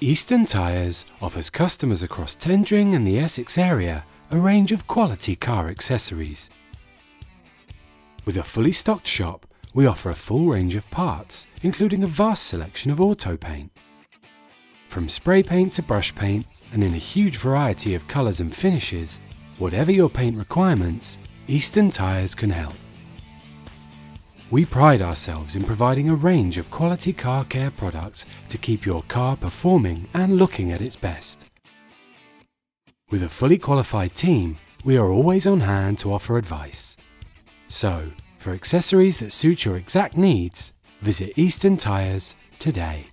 Eastern Tyres offers customers across Tendring and the Essex area a range of quality car accessories. With a fully stocked shop, we offer a full range of parts, including a vast selection of auto paint. From spray paint to brush paint, and in a huge variety of colours and finishes, whatever your paint requirements, Eastern Tyres can help. We pride ourselves in providing a range of quality car care products to keep your car performing and looking at its best. With a fully qualified team, we are always on hand to offer advice. So, for accessories that suit your exact needs, visit Eastern Tyres today.